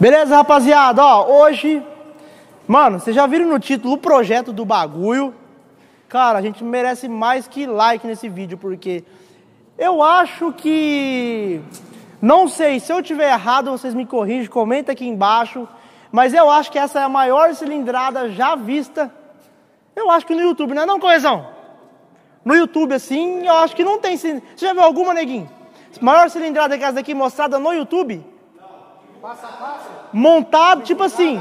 Beleza, rapaziada? Ó, hoje, mano, vocês já viram no título o projeto do bagulho? Cara, a gente merece mais que like nesse vídeo, porque eu acho que. Não sei, se eu tiver errado, vocês me corrigem, comenta aqui embaixo. Mas eu acho que essa é a maior cilindrada já vista. Eu acho que no YouTube, não é não, Correção? No YouTube, assim, eu acho que não tem. Você já viu alguma, neguinho? Maior cilindrada que essa daqui mostrada no YouTube? Passo a passo? Montado, tipo assim.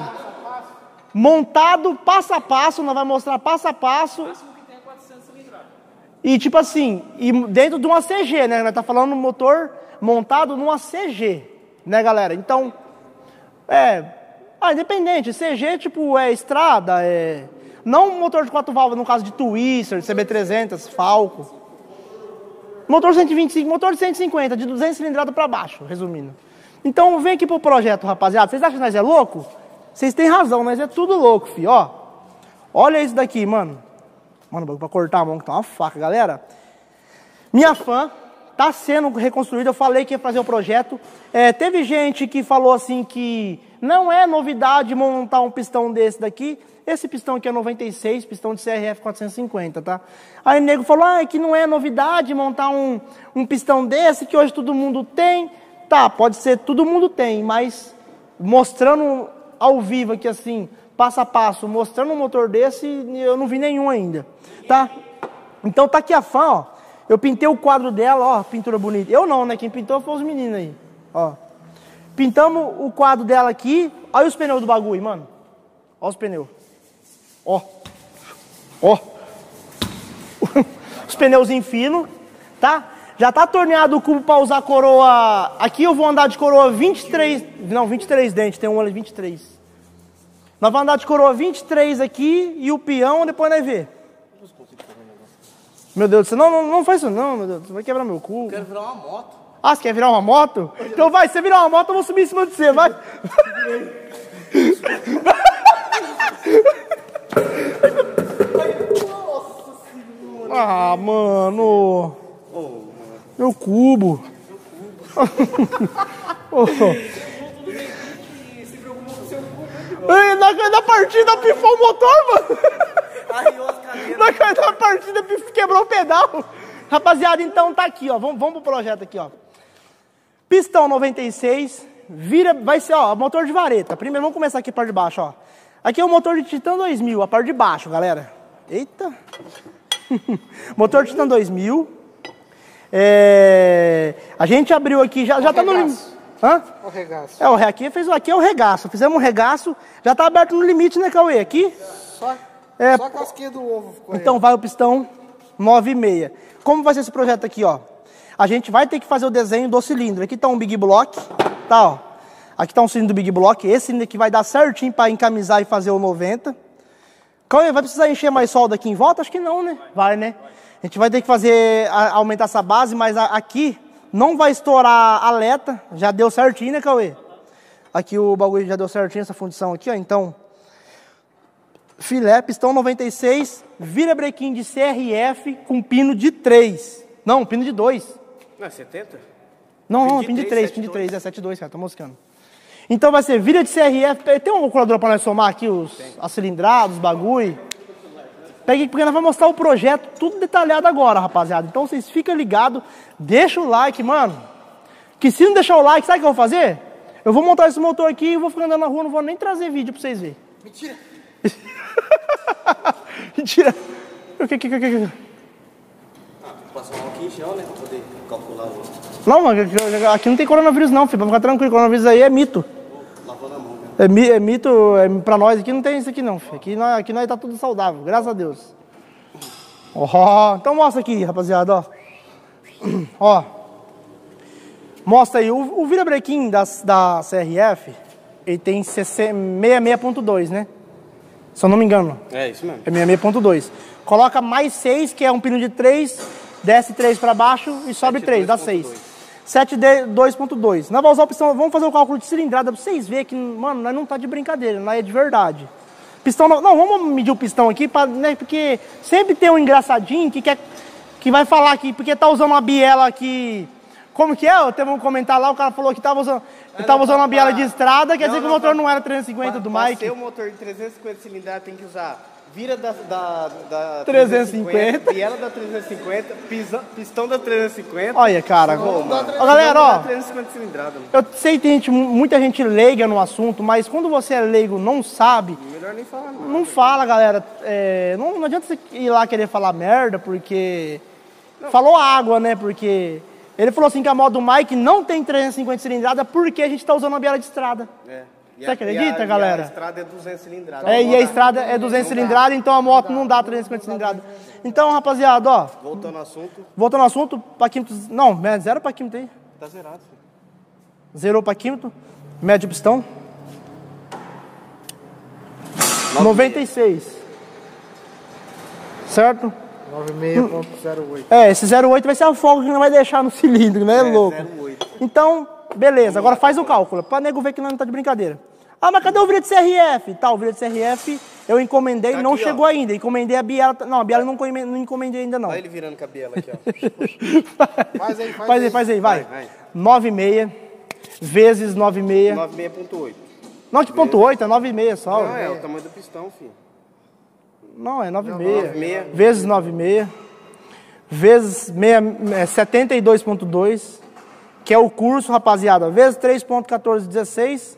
Montado passo a passo, nós vai mostrar passo a passo. máximo que tem é 400 cilindradas. E tipo assim, e dentro de uma CG, né? Nós tá falando um motor montado numa CG, né, galera? Então, é. Ah, independente, CG tipo é estrada, é. Não motor de quatro válvulas, no caso de Twister, CB300, Falco. Motor 125, motor de 150, de 200 cilindradas para baixo, resumindo. Então vem aqui pro projeto, rapaziada. Vocês acham que nós é louco? Vocês têm razão, nós é tudo louco, fi. Ó, olha isso daqui, mano. Mano, pra cortar a mão que tá uma faca, galera. Minha fã tá sendo reconstruída. Eu falei que ia fazer o projeto. É, teve gente que falou assim que não é novidade montar um pistão desse daqui. Esse pistão aqui é 96, pistão de CRF 450, tá? Aí o nego falou, ah, que não é novidade montar um, um pistão desse, que hoje todo mundo tem. Tá, pode ser, todo mundo tem, mas mostrando ao vivo aqui assim, passo a passo, mostrando um motor desse, eu não vi nenhum ainda, tá? Então tá aqui a fã, ó. Eu pintei o quadro dela, ó, pintura bonita. Eu não, né? Quem pintou foi os meninos aí, ó. Pintamos o quadro dela aqui. Olha os pneus do bagulho, mano. Olha os pneus. Ó. Ó. os pneuzinhos finos, tá? Já tá torneado o cubo para usar coroa. Aqui eu vou andar de coroa 23. Não, 23 dentes, tem um ali 23. Nós vamos andar de coroa 23 aqui e o peão depois nós vê. Meu Deus do céu, não, não, não faz isso não, meu Deus, você vai quebrar meu cu. Quero virar uma moto. Ah, você quer virar uma moto? Então vai, se você virar uma moto, eu vou subir em cima de você, vai. Ah, mano. Meu cubo. Oh. Ei, na, na partida pifou o motor, mano. Na cara da partida quebrou o pedal. Rapaziada, então tá aqui, ó. Vamos, vamos pro projeto aqui, ó. Pistão 96, vira, vai ser, ó, motor de vareta. Primeiro, vamos começar aqui a parte de baixo, ó. Aqui é o motor de Titan 2000, a parte de baixo, galera. Eita. motor Titan 2000. É, a gente abriu aqui, já, já tá no limite. regaço. Hã? O regaço. É, o re- aqui, fez, aqui é o regaço. Fizemos um regaço, já tá aberto no limite, né, Cauê? Aqui? Só, É, só a casquinha do ovo ficou aí. Então vai o pistão 9,6. Como vai ser esse projeto aqui, ó? A gente vai ter que fazer o desenho do cilindro. Aqui tá um Big Block, tá, ó. Aqui tá um cilindro do Big Block. Esse cilindro aqui vai dar certinho para encamisar e fazer o 90. Cauê, vai precisar encher mais solda aqui em volta? Acho que não, né? Vai, né? A gente vai ter que fazer, aumentar essa base, mas aqui não vai estourar a leta. Já deu certinho, né, Cauê? Aqui o bagulho já deu certinho, essa fundição aqui, ó. Então, filé, pistão 96, vira brequim de CRF com pino de 3. Não, pino de 2. Não é 70? Não, Pino não, pino de 3, três, pino de 7,2. 3, é 72, cara, tô moscando. Então vai ser vira de CRF, tem uma calculadora para nós somar aqui os, as cilindradas, os bagulho. Pegue porque nós vamos mostrar o projeto tudo detalhado agora, rapaziada. Então vocês ficam ligados, deixa o like, mano. Que se não deixar o like, sabe o que eu vou fazer? Eu vou montar esse motor aqui e vou ficar andando na rua, não vou nem trazer vídeo pra vocês verem. Mentira. Mentira. O que, que, que, que? Passar um álcool em gel, né? Pra poder calcular o. Não, mano, aqui- aqui não tem coronavírus não, filho. Pra ficar tranquilo, coronavírus aí é mito. Lavando a mão, né? É, é mito, é, pra nós aqui não tem isso aqui não, filho. Aqui nós, aqui nós tá tudo saudável, graças a Deus. Ó, então mostra aqui, rapaziada, ó. Ó. Mostra aí, o, o virabrequim das, da CRF, ele tem 60 66.2, né? Se eu não me engano. É, isso mesmo. É 66.2. Coloca mais 6, que é um pino de 3, desce 3 para baixo e sobe 3, dá 6. 7.2.2. Nós vamos usar a opção, vamos fazer o cálculo de cilindrada para vocês verem que, mano, nós não tá de brincadeira, nós é de verdade. Pistão, não, não, vamos medir o pistão aqui, pra, né, porque sempre tem um engraçadinho que quer, que vai falar aqui, porque tá usando uma biela aqui, como que é? Teve um comentário lá, o cara falou que tava usando, Ele tava usando uma biela de estrada, quer dizer que o motor não era 350 do Pra Mike. ser o motor de 350 cilindradas tem que usar vira da, da, da 350. biela da 350, pisa- pistão da 350. Olha, cara. Ó, galera, ó. da 350 cilindrada, mano. Eu sei que tem gente, muita gente leiga no assunto, mas quando você é leigo não sabe, Melhor nem falar nada. não fala, galera. É, não, não adianta você ir lá querer falar merda, porque. Falou água, né? Porque. Ele falou assim que a moto do Mike não tem 350 cilindrada porque a gente tá usando uma biela de estrada. É. E Você a- acredita, e a, galera? E a estrada é 200 cilindradas. É, e a estrada é 200 cilindrada, então a moto não dá 350 cilindrada. Então, rapaziada, ó, Voltando ao assunto, voltando ao assunto, paquímetro. Não, é zero paquímetro aí. tá zerado. filho. Zerou paquímetro, médio pistão. 96. Certo? 96.08. É, esse 08 vai ser a folga que não vai deixar no cilindro, né, louco? 08. Então, beleza, agora faz o cálculo, pra nego ver que não tá de brincadeira. Ah, mas cadê o vidro de CRF? Tá, o vidro de CRF eu encomendei, Tá não aqui, chegou ainda. Encomendei a biela, não, a biela eu não encomendei, não encomendei ainda não. Olha ele virando cabelo aqui, ó. faz aí, faz faz aí, aí. faz aí, vai. Vai, vai. 9,6 vezes 9,6. 96.8. Não, de ponto 8, é 9,6 só. Não, é o tamanho do pistão, filho. Não, é 9,6. 9,6. Vezes 9,6. Vezes meia- é, 72,2. Que é o curso, rapaziada. Vezes 3,1416.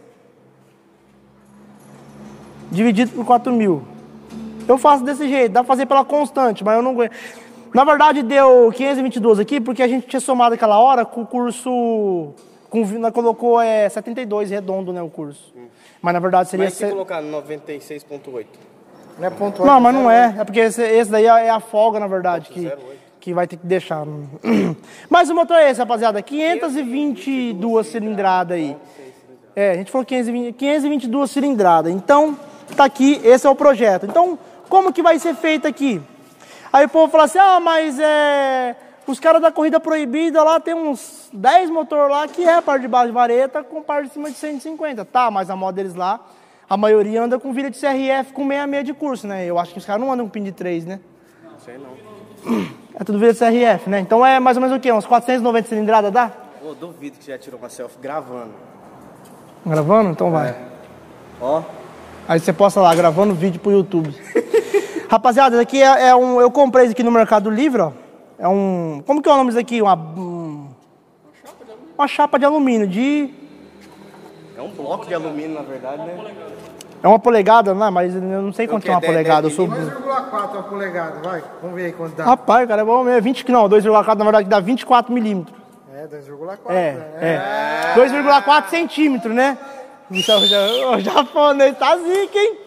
Dividido por 4 mil. Eu faço desse jeito. Dá pra fazer pela constante, mas eu não aguento. Na verdade, deu 522 aqui, porque a gente tinha somado aquela hora com o curso. Com, colocou é, 72 redondo, né, o curso. Mas na verdade seria. Mas se se- colocar no 96.8. Não é ponto não, mas não é. É porque esse, esse daí é a folga, na verdade, que, que vai ter que deixar. Mas o motor é esse, rapaziada. 522 cilindradas aí. É, a gente falou 520, 522 cilindradas. Então, tá aqui, esse é o projeto. Então, como que vai ser feito aqui? Aí o povo fala assim, ah, mas é... Os caras da corrida proibida lá tem uns 10 motor lá que é par de baixo de vareta com par de cima de 150. Tá, mas a moda deles lá, a maioria anda com vira de CRF com 66 de curso, né? Eu acho que os caras não andam com pin de 3, né? Não sei não. É tudo vira de CRF, né? Então é mais ou menos o quê? Uns 490 cilindradas dá? Ô, duvido que já tirou uma selfie gravando. Gravando? Então vai. Ó. Aí você posta lá, gravando vídeo pro YouTube. Rapaziada, isso aqui é, é um. Eu comprei isso aqui no Mercado Livre, ó. É um. Como que é o nome disso aqui? Uma. um- uma chapa de alumínio de. É um bloco de alumínio, na verdade, né? É uma polegada, não é? Mas eu não sei quanto é uma é dez- polegada. Eu dez sou. 2,4 a polegada, vai. Vamos ver aí quanto dá. Rapaz, cara, é bom mesmo. 20, não, 2,4 na verdade dá 24 milímetros. É, 2,4. É, né? é. 2,4 centímetros, né? Então, já- o japonês tá zica, hein?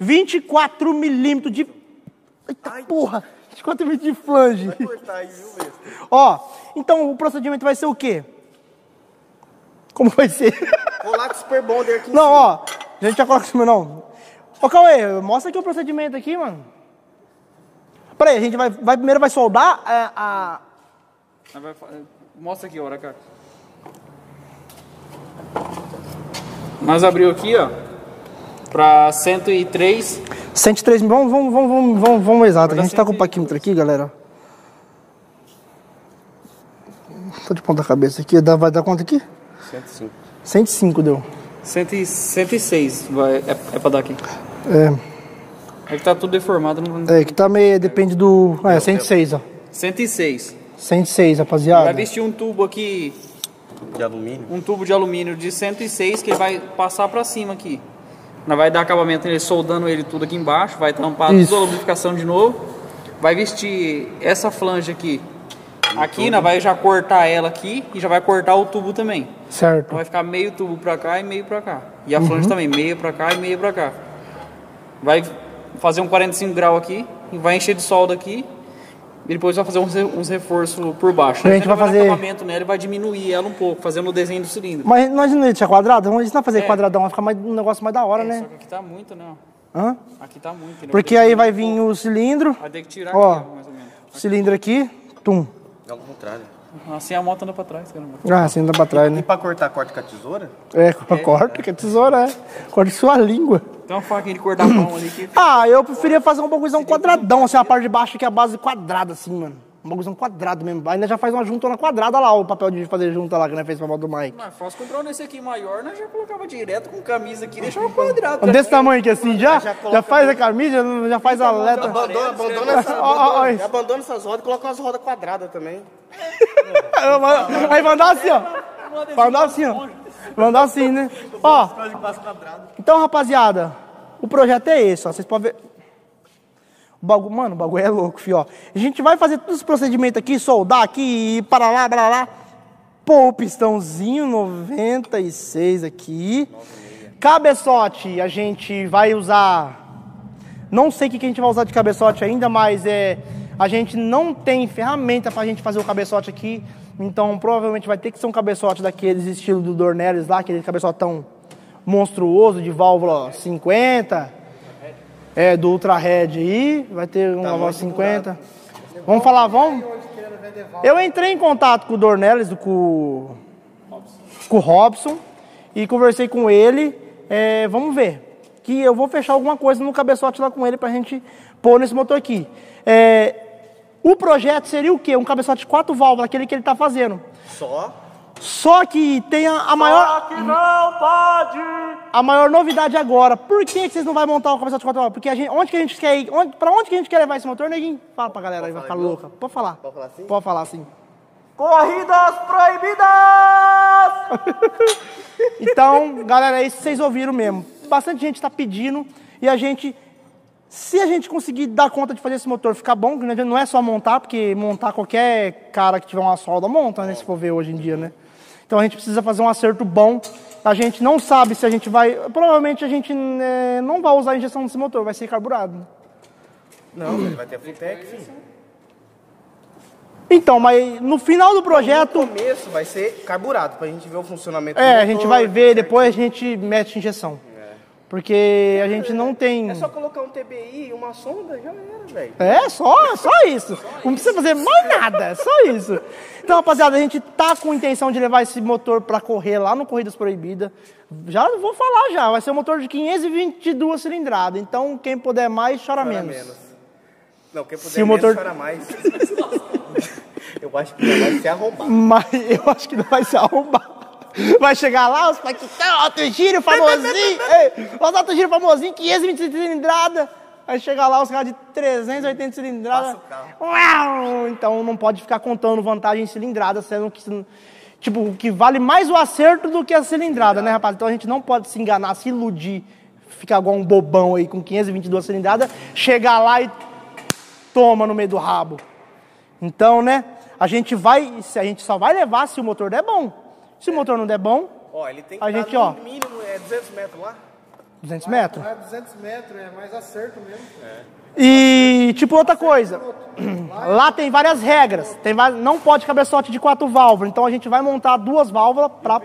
24 milímetros de. Eita porra! 24 milímetros de flange. Cortar aí, viu, mesmo? Ó, então o procedimento vai ser o quê? Como vai ser? Colar com super bonder aqui em Não, cima. ó, a gente já coloca isso, não. Ô, Cauê, mostra aqui o procedimento aqui, mano. Peraí, a gente vai, vai primeiro vai soldar a. Aí vai fa- Mostra aqui, hora, cara. Nós abriu aqui, ó. Pra 103. 103 mil. Vamos, vamos, vamos, vamos, vamos, vamos exato. A gente tá com o 100 paquímetro aqui, galera. Tô de ponta cabeça aqui. Dá, vai dar quanto aqui? 105. 105 deu. 100, e- 106 vai, é, é pra dar aqui. É, É que tá tudo deformado. Não... é que tá meio. Depende do. Ah, é 106, ó. 106. 106, rapaziada. Vai vestir um tubo aqui, De alumínio. um tubo de alumínio de 106 que vai passar pra cima aqui. Nós vai dar acabamento nele, soldando ele tudo aqui embaixo, vai tampar Isso. toda a lubrificação de novo. Vai vestir essa flange aqui. Aqui, nós vai já cortar ela aqui e já vai cortar o tubo também. Certo. Então vai ficar meio tubo pra cá e meio pra cá. E a flange também, meio pra cá e meio pra cá. Vai fazer um 45 graus aqui, e vai encher de solda aqui. E depois vai fazer uns, uns reforços por baixo. A gente vai fazer- acabamento nela e vai diminuir ela um pouco, fazendo o desenho do cilindro. Mas nós não deixar quadrado? Vamos ensinar a fazer É. quadradão, vai ficar mais, um negócio mais da hora, É, né? Só que aqui tá muito, né? Hã? Aqui tá muito. né? Porque aí vai vir o cilindro. Vai ter que tirar Ó. aqui, mais ou menos. cilindro aqui, tum. Ao contrário. Assim a moto anda pra trás, caramba. Ah, assim anda pra trás, E né? pra cortar, corta com a tesoura? É, corta, que é tesoura, é. Corta sua língua. Tem uma faquinha de cortar pão ali que. Ah, eu preferia fazer um bagulhozão quadradão, assim, a parte de baixo que é a base quadrada, assim, mano. Um bagulhozão quadrado mesmo. Ainda já faz uma juntona quadrada lá, o papel de fazer junta lá que nós fez pra moto do Mike. Mas fácil comprar um nesse aqui maior, nós já colocava direto com camisa aqui, deixava quadrado. Desse tamanho aqui assim já? Já, coloca faz a camisa, já faz a letra. Abandona, abandona, essa, abandona, abandona essas rodas e coloca umas rodas quadradas também. Aí mandar assim, ó. Mandar assim, ó. Mandar assim, né? Ó. Então, rapaziada, o projeto é esse, ó. Vocês podem ver. O bagulho, mano, o bagulho é louco, fio, ó. A gente vai fazer todos os procedimentos aqui, soldar aqui, e para lá, para lá. Pô, o pistãozinho 96 aqui. Cabeçote, a gente vai usar não sei o que a gente vai usar de cabeçote ainda, mas é, a gente não tem ferramenta pra gente fazer o cabeçote aqui. Então provavelmente vai ter que ser um cabeçote daqueles estilo do Dornelles lá, aquele cabeçotão monstruoso de válvula 50. É, do Ultra Red aí, vai ter uma válvula 50. Vamos falar, vamos? Eu entrei em contato com o Dornelles, com, com o Robson, e conversei com ele. É, vamos ver. Que eu vou fechar alguma coisa no cabeçote lá com ele pra gente pôr nesse motor aqui. É, o projeto seria o quê? Um cabeçote de quatro válvulas, aquele que ele tá fazendo. Só. Só que tem a, a maior. que não pode! A maior novidade agora. Por que, que vocês não vão montar o cabeçote de quatro válvulas? Porque a gente, onde que a gente quer ir? Onde, pra onde que a gente quer levar esse motor, neguinho? Fala pra galera aí, vai ficar louca. Pode falar. Pode falar assim? Pode falar assim. Corridas proibidas! Então, galera, é isso que vocês ouviram mesmo. Bastante gente está pedindo e a gente, se a gente conseguir dar conta de fazer esse motor ficar bom, não é só montar, porque montar qualquer cara que tiver uma solda monta, né? Se for ver hoje em dia, né? Então a gente precisa fazer um acerto bom. A gente não sabe se a gente vai. Provavelmente a gente né, não vai usar a injeção nesse motor, vai ser carburado. Não, ele vai ter Futec, sim. Então, mas no final do projeto. No começo vai ser carburado, pra gente ver o funcionamento É, do a gente motor, vai ver, depois a gente mete injeção. Porque a gente não tem. É só colocar um TBI e uma sonda, já era, velho. É, só, só isso. Não precisa fazer mais nada, só isso. Então, rapaziada, a gente tá com intenção de levar esse motor pra correr lá no Corridas Proibidas. Já vou falar já, vai ser um motor de 522 cilindradas. Então, quem puder mais, chora, Chora menos. menos. Não, quem puder Se o menos, motor- chora mais. Eu acho que já vai ser arrombado. Mas eu acho que não vai se arrombar. Vai chegar lá, os paquitão, alto giro famosinho. Ei, os alto giro famosinho, 520 cilindrada. Vai chegar lá os caras de 380 cilindrada. Uau! Então não pode ficar contando vantagem em cilindrada, sendo que tipo, que vale mais o acerto do que a cilindrada, né, rapaz? Então a gente não pode se enganar, se iludir, ficar igual um bobão aí com 522 cilindradas, chegar lá e toma no meio do rabo. Então, né, a gente vai, a gente só vai levar se o motor der bom. Se o motor não der bom, Ó, ele tem que A gente, no ó. mínimo é 200 metros lá. 200 metros. É 200 metros, é mais acerto mesmo. E, tipo, outra coisa. Lá tem várias regras. Tem va- não pode cabeçote de quatro válvulas. Então a gente vai montar duas válvulas pra.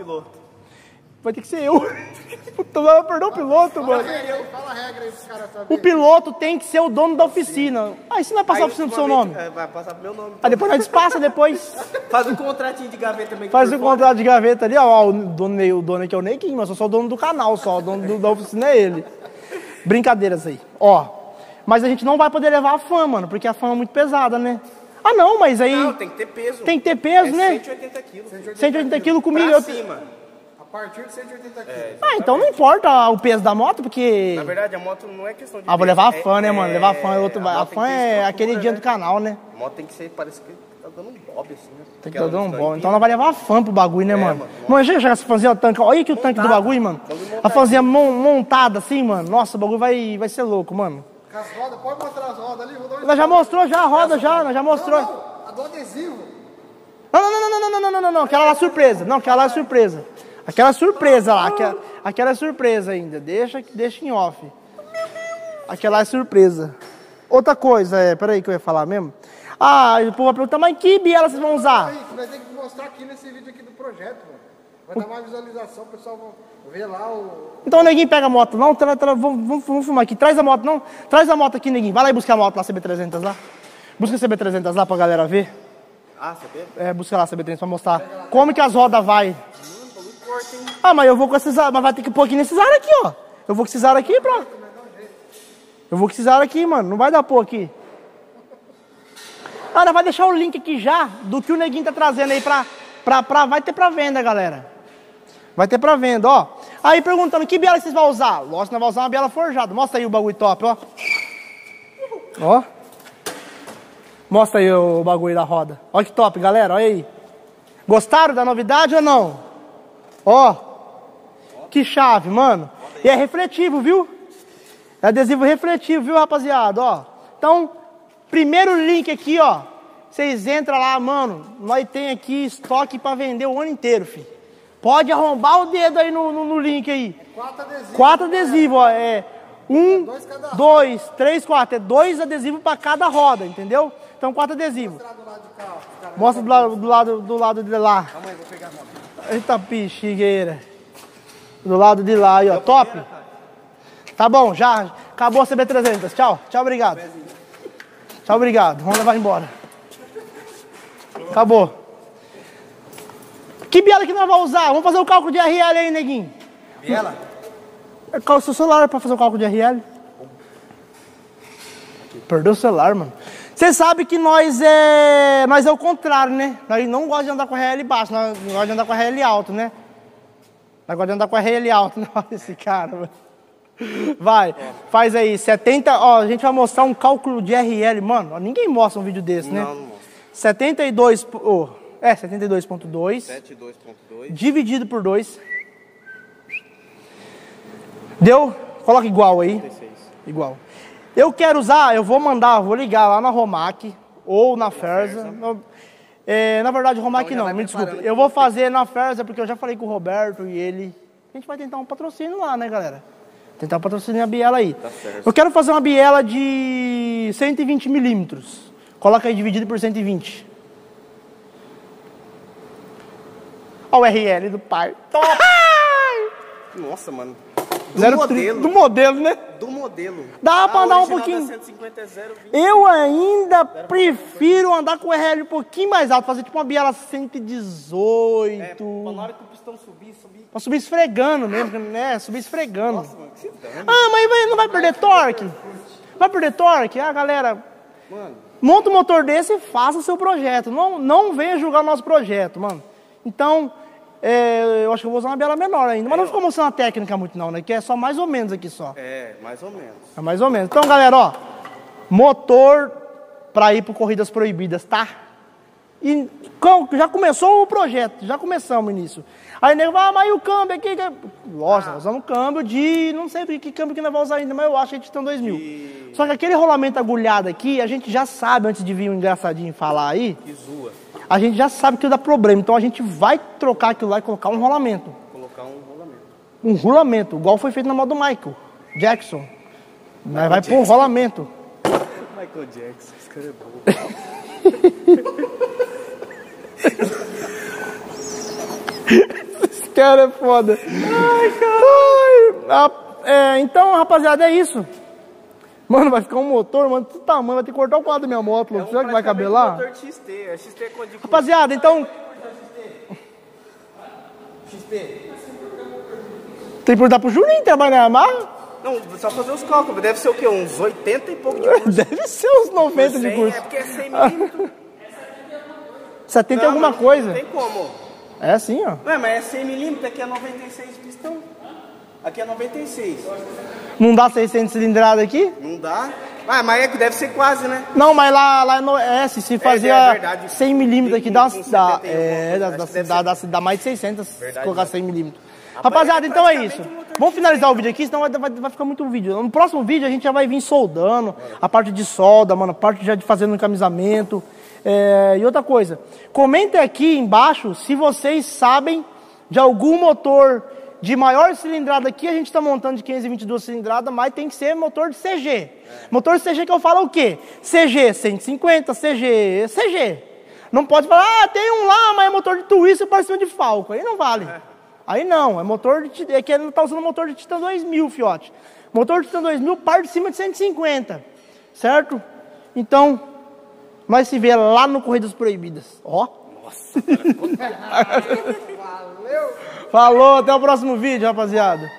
Vai ter que ser eu. Puta, vai perder o piloto, mano. Fala a regra aí pros caras O piloto tem que ser o dono da oficina. Ah, e se não vai passar a Aí, oficina pro seu nome? é, Vai passar pro meu nome. Aí depois nós passa depois. Faz um contratinho de gaveta também. Faz fora. contrato de gaveta ali, ó. ó, O dono, o dono aqui é o Nequinho, mas eu sou só o dono do canal só. O dono do- da oficina é ele. Brincadeiras aí. Ó. Mas a gente não vai poder levar a fã, mano, porque a fã é muito pesada, né? Ah, não, mas aí. Não, tem que ter peso. Tem que ter peso, é né? 180 quilos. 180 quilos comigo. Pra Eu... cima. A partir de 180 quilos. Ah, então não importa o peso da moto, porque. Na verdade, a moto não é questão de Ah, vou levar a é- fã, né, mano? Levar a fã é é- outro. A, tem fã que é aquele dia né? do canal, né? A moto tem que ser, parece que tá dando um bob assim, né? Tem que Aquela dar um da Então nós vai levar a fã pro bagulho, né, mano? mano. Mano, já já essa fãzinha tanque. Olha aqui o tanque do bagulho, mano. A fãzinha mon- montada assim, mano. Nossa, o bagulho vai, vai ser louco, mano. Com as rodas, pode mostrar as rodas ali? Vou dar um Nós já mostrou já a roda, já, nós já mostrou. Não, a do adesivo. Não, não, não, não, não, não, não, não, não, não. Aquela lá é surpresa. Não, aquela lá é surpresa. Aquela surpresa lá. Aquela, aquela é surpresa ainda. Deixa, deixa em off. Aquela é surpresa. Outra coisa, é. Peraí que eu ia falar mesmo. Ah, o povo vai perguntar, mas que biela vocês vão usar? Aí, nós temos que mostrar aqui nesse vídeo aqui do projeto, mano. Vai dar mais visualização, o pessoal vai ver lá o... Então neguinho pega a moto, não? Tra, tra, vamos, vamos, vamos filmar aqui. Traz a moto, não? Traz a moto aqui, neguinho. Vai lá e buscar a moto lá, CB300 lá. Busca a CB300 lá pra galera ver. Ah, vê? É, busca lá a CB300 pra mostrar como que as rodas vai. Ah, mas eu vou com esses mas vai ter que pôr aqui nesses aros aqui, ó. Eu vou com esses aros aqui, pronto. Eu vou com esses aros aqui, mano. Não vai dar pôr aqui. Cara, vai deixar o link aqui já do que o neguinho tá trazendo aí pra, pra, pra. Vai ter pra venda, galera. Vai ter pra venda, ó. Aí perguntando, que biela vocês vão usar? Lógico nós vamos usar uma biela forjada. Mostra aí o bagulho top, ó. Ó. Mostra aí o bagulho da roda. Olha que top, galera. Olha aí. Gostaram da novidade ou não? Ó. Que chave, mano. E é refletivo, viu? É adesivo refletivo, viu, rapaziada? Ó. Então, primeiro link aqui, ó. Vocês entram lá, mano. Nós tem aqui estoque pra vender o ano inteiro, filho. Pode arrombar o dedo aí no, no, no link aí. Quatro adesivos. Quatro adesivos, ó. É um, dois cada roda. dois, três, quatro. É dois adesivos pra cada roda, entendeu? Então, quatro adesivos. Lá do lado de cá, ó. os caras- Mostra do lado, do lado, do lado de lá. Eita bexigueira. Do lado de lá aí, ó. Top. Tá bom, já. Acabou a CB300. Tchau. Tchau, obrigado. Tchau, obrigado. Vamos levar embora. Acabou. Que biela que nós vamos usar? Vamos fazer o cálculo de RL aí, neguinho. Biela? É o seu celular pra fazer o cálculo de RL? Perdeu o celular, mano. Você sabe que nós é. Nós é o contrário, né? Nós não gostamos de andar com a RL baixo, nós gostamos de andar com a RL alto, né? Nós gostamos de andar com a RL alto? Olha esse cara, mano. Vai, faz aí, 70. Ó, a gente vai mostrar um cálculo de RL, mano. ó, Ninguém mostra um vídeo desse, né? Não, não mostra. 72. Oh, é, 72.2 72.2. dividido por 2. Deu? Coloca igual aí. Igual. Eu quero usar, eu vou mandar, vou ligar lá na Romac ou na Ferza. É, na verdade, Romac Então não, me desculpe. Eu vou fazer na Ferza porque eu já falei com o Roberto e ele. A gente vai tentar um patrocínio lá, né, galera? Tentar patrocinar a biela aí. Eu quero fazer uma biela de 120 milímetros. Coloca aí dividido por 120. Olha o RL do pai. Top! Nossa, mano. Do Zero modelo. Do modelo, né? Do modelo. Dá pra A andar um pouquinho. Da 150 é 0,20. Eu ainda prefiro andar com o RL um pouquinho mais alto, fazer tipo uma biela 118. É, pra na hora que o pistão subir, subir. Pra subir esfregando mesmo, né? Subir esfregando. Ah, mas não vai perder torque? Vai perder torque? Ah, galera, Mano, monta um motor desse e faça o seu projeto. Não, não venha julgar o nosso projeto, mano. Então, é, eu acho que eu vou usar uma biela menor ainda. Mas não ficou mostrando a técnica muito não, né? Que é só mais ou menos aqui só. é, mais ou menos. É mais ou menos. Então, galera, ó, motor para ir para corridas proibidas, tá? E já começou o projeto, já começamos nisso. Aí nego vai, ah, mas e o câmbio aqui? que- Lógico, nós usamos câmbio de. Não sei que câmbio que nós vamos usar ainda, mas eu acho que a gente tem 2000. Só que aquele rolamento agulhado aqui, a gente já sabe, antes de vir o engraçadinho falar aí, Que zoa. A gente já sabe que dá problema. Então a gente vai trocar aquilo lá e colocar um rolamento. Colocar um rolamento. Um rolamento, igual foi feito na moda do Michael Jackson. Mas vai pôr um rolamento. Michael Jackson, esse cara é bom. Esse cara é foda. Ai, cara. é, então, rapaziada, é isso. Mano, vai ficar um motor, mano, do tamanho, vai ter que cortar o quadro da minha moto, louco. Será que vai caber lá? Motor XT, é XT é código. Rapaziada, então. XP. Tem que perguntar pro Juninho trabalhar na Yamaha? Não, só fazer os cálculos. Deve ser o quê? Uns 80 e pouco de curso. Deve ser uns 90 de 100, curso. É porque é 100 milímetros. 70 e Não, alguma coisa. Não tem como. É assim, ó. Ué, mas é 100 milímetros, aqui é 96 pistão. Aqui é 96. Não dá 600 cilindrada aqui? Não dá? Ah, mas é que deve ser quase, né? Não, mas lá, lá é no S, se fazia é verdade. 100 milímetros aqui, dá, dá, 71, é, dá, dá, dá, dá, mais de 600 se Verdade, colocar né? 100 milímetros. Rapaziada, é então é isso. Vamos finalizar o vídeo aqui, senão vai, vai, vai ficar muito vídeo. No próximo vídeo a gente já vai vir soldando, a parte de solda, mano, a parte já de fazendo encamisamento. É, e outra coisa, comentem aqui embaixo se vocês sabem de algum motor de maior cilindrada aqui, a gente está montando de 522 cilindradas, mas tem que ser motor de CG. Motor de CG que eu falo é o quê? CG 150, CG, CG. Não pode falar, ah, tem um lá, mas é motor de Twister para cima de Falco. Aí não vale. Aí não, é motor de. É que ele não está usando motor de Titan 2000, fiote. Motor de Titan 2000 parte de cima de 150. Certo? Então, nós se vê lá no Corridas Proibidas. Ó. Nossa. Falou, até o próximo vídeo, rapaziada.